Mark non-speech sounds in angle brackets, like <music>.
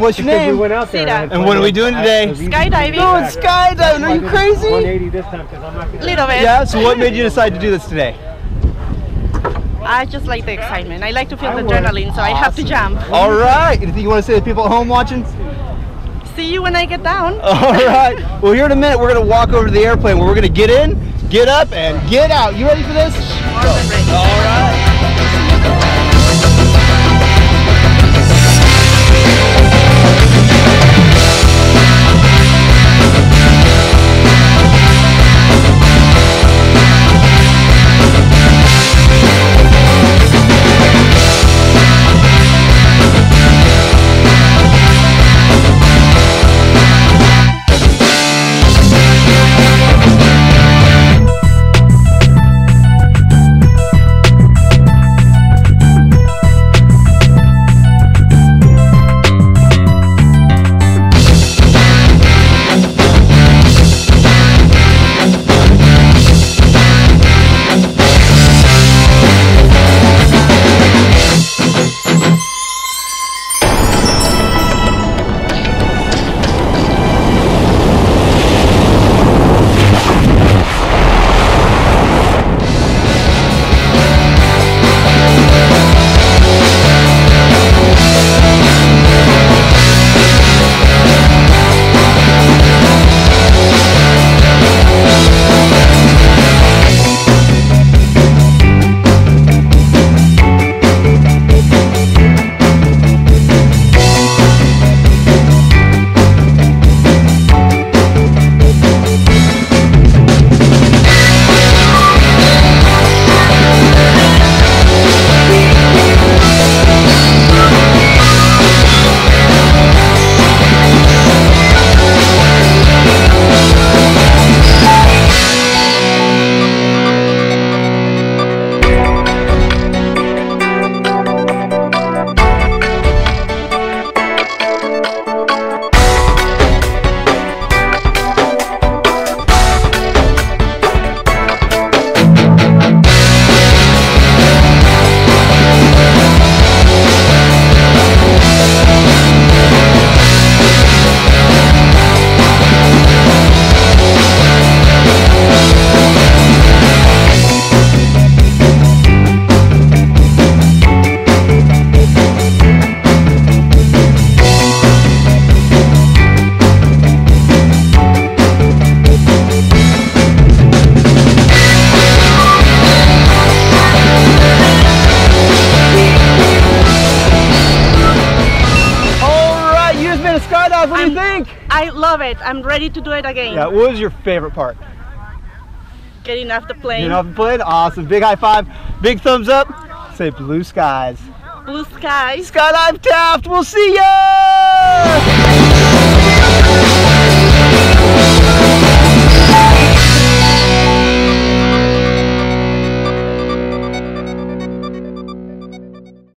what's your name? We went out there. Cira. I had And what are we doing today? Skydiving. Going skydiving. Are you crazy? 180 this time because I'm not gonna. Little bit. Yeah. So what made you <laughs> decide to do this today? I just like the excitement. I like to feel the adrenaline, so I have to jump. All right. Anything you want to say to people at home watching? See you when I get down. <laughs> All right. Well, here in a minute, we're gonna walk over to the airplane where we're gonna get in, get up, and get out. You ready for this? More than ready. All right. Right. You just made a skydive. What do you I'm- think? I love it. I'm ready to do it again. Yeah. What was your favorite part? Getting off the plane. Getting off the plane. Awesome. Big high five. Big thumbs up. Say blue skies. Blue skies. Skydive Taft. We'll see ya.